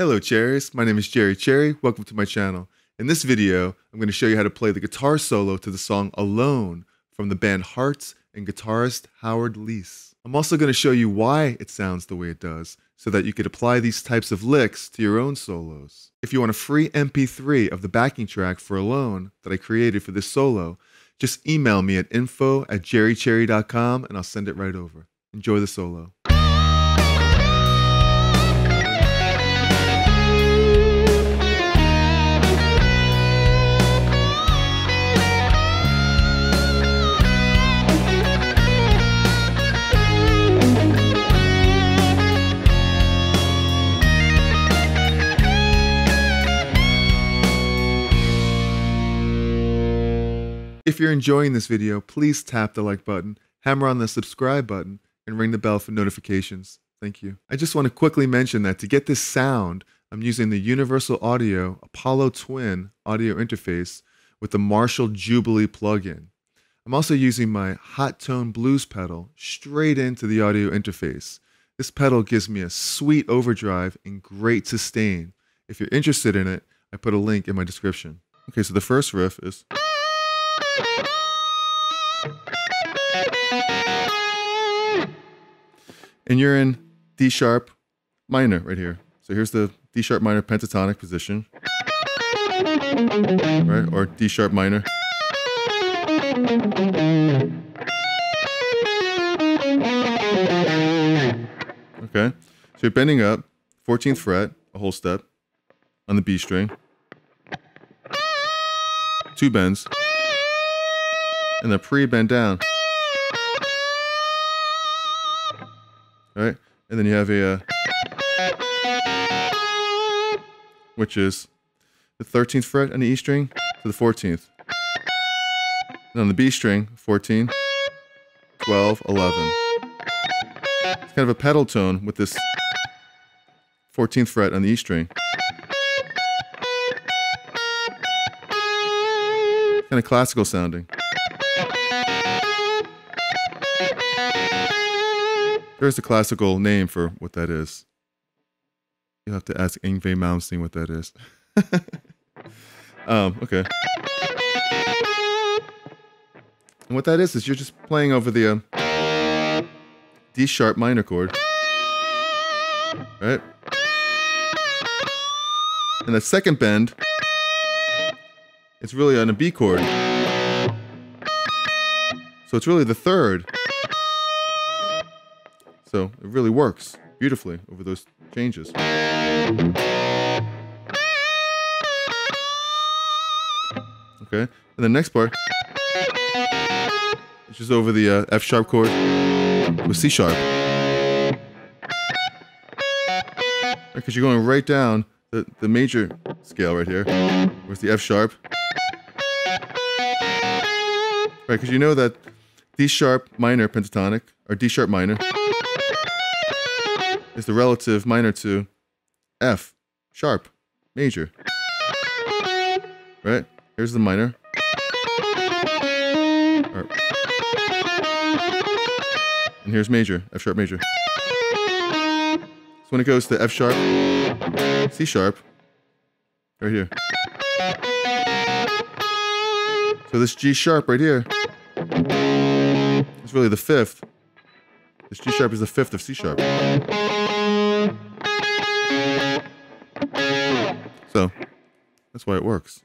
Hello cherries, my name is Jerry Cherry, welcome to my channel. In this video, I'm going to show you how to play the guitar solo to the song Alone from the band Hearts and guitarist Howard Leese. I'm also going to show you why it sounds the way it does, so that you could apply these types of licks to your own solos. If you want a free MP3 of the backing track for Alone that I created for this solo, just email me at info at jerrycherry.com and I'll send it right over. Enjoy the solo. If you're enjoying this video, please tap the like button, hammer on the subscribe button, and ring the bell for notifications. Thank you. I just want to quickly mention that to get this sound, I'm using the Universal Audio Apollo Twin audio interface with the Marshall Jubilee plugin. I'm also using my Hotone Blues pedal straight into the audio interface. This pedal gives me a sweet overdrive and great sustain. If you're interested in it, I put a link in my description. Okay, so the first riff is. And you're in D sharp minor right here. So here's the D sharp minor pentatonic position. Right? Or D sharp minor. Okay. So you're bending up, 14th fret, a whole step on the B string. Two bends and the pre bend down. Right? And then you have a, uh, which is the 13th fret on the E string to the 14th. And on the B string, 14, 12, 11. It's kind of a pedal tone with this 14th fret on the E string. Kind of classical sounding. There's a classical name for what that is. You'll have to ask Yngwie Malmsteen what that is. um, okay. And what that is, is you're just playing over the um, D sharp minor chord. Right? And the second bend, it's really on a B chord. So it's really the third. So it really works beautifully over those changes. Okay, and the next part which is over the uh, F sharp chord with C sharp. Because you're going right down the, the major scale right here, with the F sharp. Right, because you know that D sharp minor pentatonic, or D sharp minor, is the relative minor to F sharp major. Right? Here's the minor. And here's major, F sharp major. So when it goes to F sharp, C sharp, right here. So this G sharp right here is really the fifth. This G sharp is the fifth of C sharp. So that's why it works.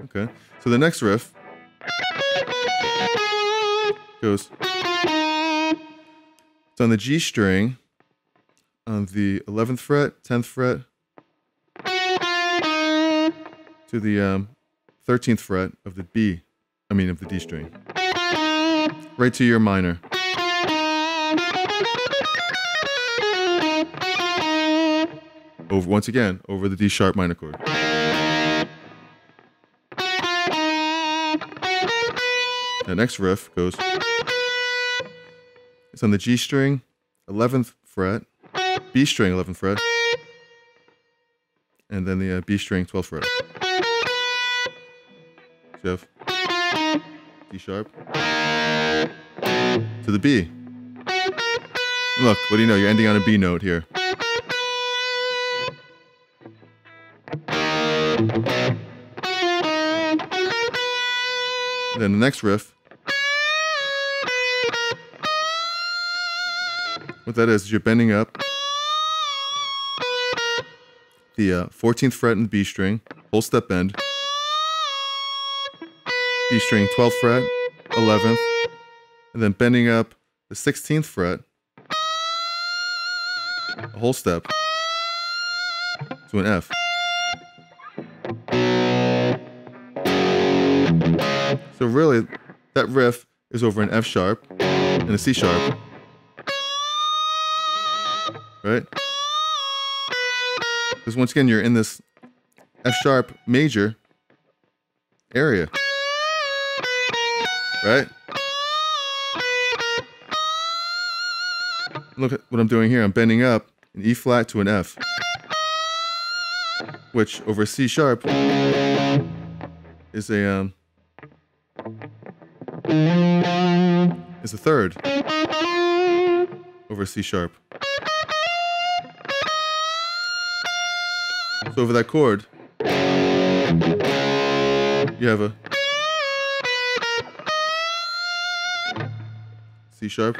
Okay. So the next riff goes. It's on the G string, on the 11th fret, 10th fret, to the um, 13th fret of the B, I mean of the D string. Right to your minor. Over once again over the D sharp minor chord. The next riff goes. It's on the G string, 11th fret, B string, 11th fret, and then the uh, B string, 12th fret. So D sharp to the B. Look, what do you know? You're ending on a B note here. Then the next riff. What that is, is you're bending up the uh, 14th fret in the B string, whole step bend, B string 12th fret, 11th, and then bending up the 16th fret, a whole step to an F. So really, that riff is over an F sharp and a C sharp. Right? Because once again, you're in this F sharp major area. Right? Look at what I'm doing here. I'm bending up an E flat to an F, which over C sharp is a um, is a third over C sharp. So over that chord, you have a C sharp.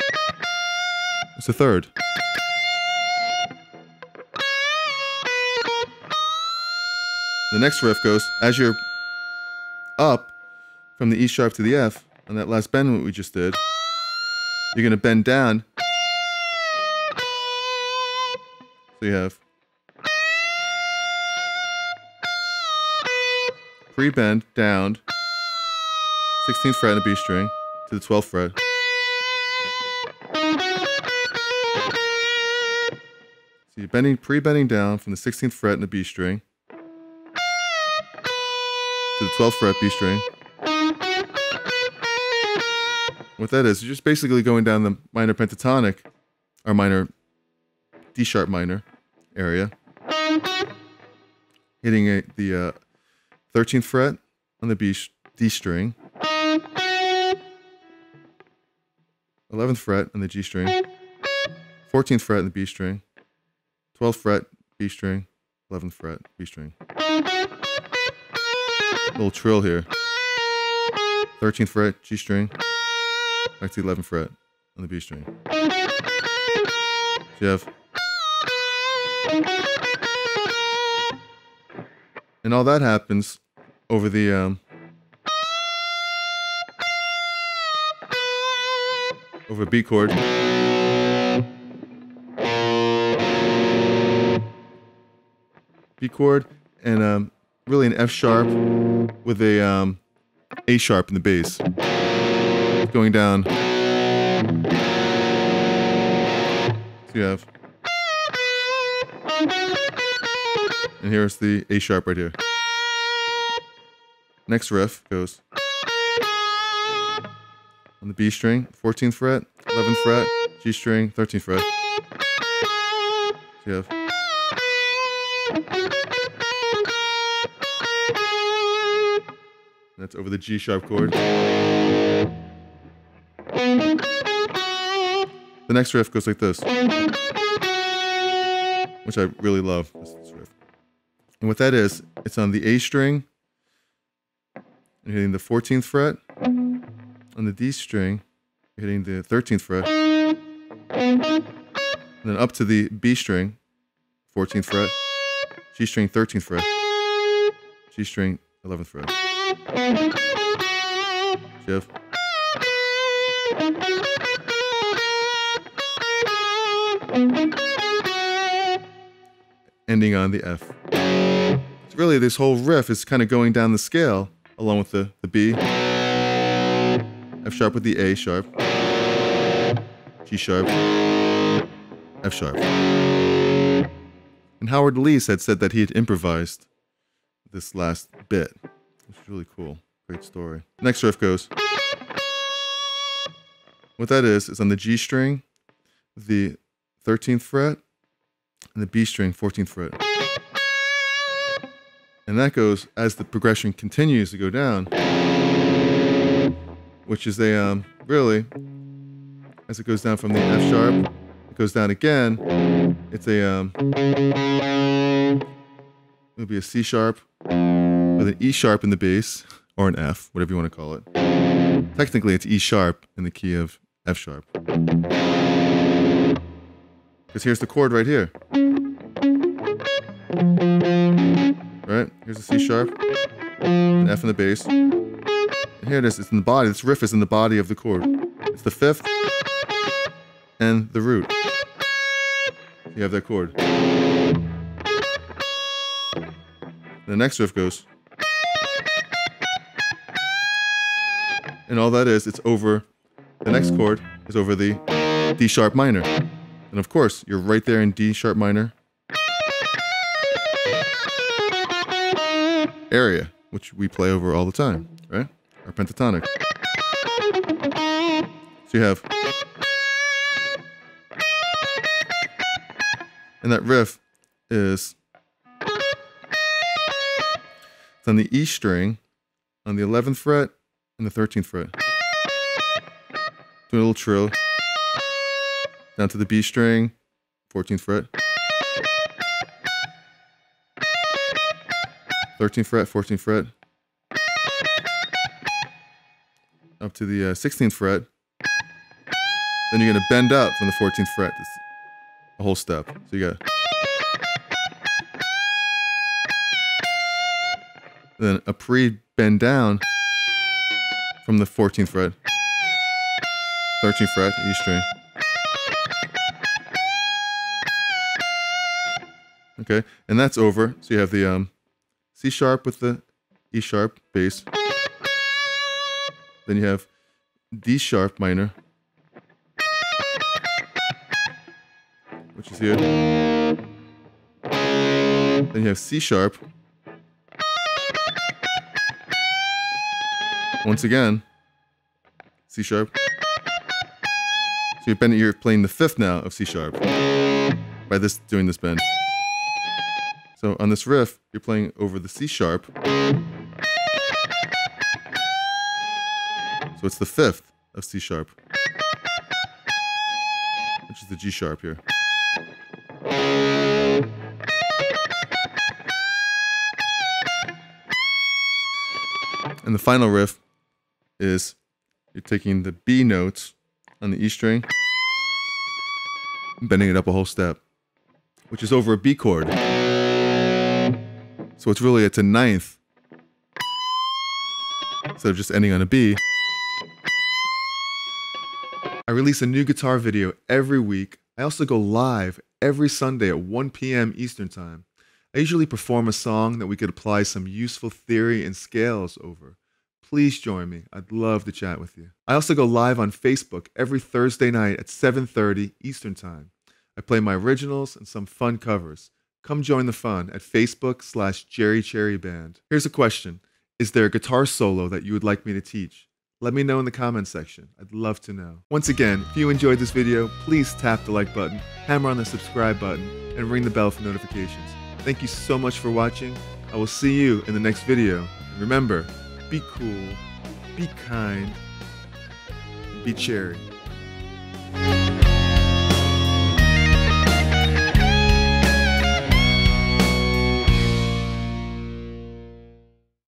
It's a third. The next riff goes as you're up from the E sharp to the F on that last bend we just did. You're going to bend down. So you have pre bend down, 16th fret on the B string to the 12th fret. So you're bending, pre-bending down from the 16th fret in the B string to the 12th fret B string. What that is, you're just basically going down the minor pentatonic, or minor D sharp minor area, hitting a, the uh, 13th fret on the B D string, 11th fret on the G string, 14th fret on the B string, 12th fret B string, 11th fret B string. Little trill here. 13th fret G string, back to the 11th fret on the B string. Jeff. and all that happens over the um, over B chord. B chord and um, really an F sharp with a um, A sharp in the bass. Going down. So you have. And here's the A sharp right here. Next riff goes on the B string, 14th fret, 11th fret, G string, 13th fret. So you have That's over the G sharp chord. Next riff goes like this, which I really love. This, riff. And what that is, it's on the A string, you're hitting the 14th fret. On the D string, you're hitting the 13th fret. And then up to the B string, 14th fret. G string, 13th fret. G string, 11th fret. Jeff. Ending on the F. It's really this whole riff is kind of going down the scale along with the, the B. F sharp with the A sharp. G sharp. F sharp. And Howard Leese had said that he had improvised this last bit. It's really cool. Great story. Next riff goes. What that is, is on the G string, the 13th fret, and the B string, 14th fret. And that goes as the progression continues to go down, which is a, um, really, as it goes down from the F sharp, it goes down again. It's a, um, it'll be a C sharp, with an E sharp in the bass, or an F, whatever you want to call it. Technically, it's E sharp in the key of F sharp. Because here's the chord right here. Right? Here's the C sharp, an F in the bass. And here it is, it's in the body. This riff is in the body of the chord. It's the fifth and the root. You have that chord. The next riff goes. And all that is, it's over, the next chord is over the D sharp minor. And of course, you're right there in D sharp minor area, which we play over all the time, right? Our pentatonic. So you have. And that riff is it's on the E string, on the 11th fret, and the 13th fret. Do a little trill. Down to the B string, 14th fret. 13th fret, 14th fret. Up to the uh, 16th fret. Then you're to bend up from the 14th fret. It's a whole step. So you got. then a pre bend down from the 14th fret, 13th fret, E string. Okay, and that's over. So you have the um, C sharp with the E sharp bass. Then you have D sharp minor, which is here. Then you have C sharp Once again, C sharp. So you're, you're playing the fifth now of C sharp by this doing this bend. So on this riff, you're playing over the C sharp. So it's the fifth of C sharp, which is the G sharp here. And the final riff is you're taking the B notes on the E string, bending it up a whole step, which is over a B chord. So it's really, it's a ninth. Instead of just ending on a B. I release a new guitar video every week. I also go live every Sunday at 1 p.m. Eastern Time. I usually perform a song that we could apply some useful theory and scales over please join me. I'd love to chat with you. I also go live on Facebook every Thursday night at 7:30 Eastern Time. I play my originals and some fun covers. Come join the fun at Facebook slash Jerry Cherry Band. Here's a question. Is there a guitar solo that you would like me to teach? Let me know in the comments section. I'd love to know. Once again, if you enjoyed this video, please tap the like button, hammer on the subscribe button, and ring the bell for notifications. Thank you so much for watching. I will see you in the next video. And remember, be cool, be kind, be cherry.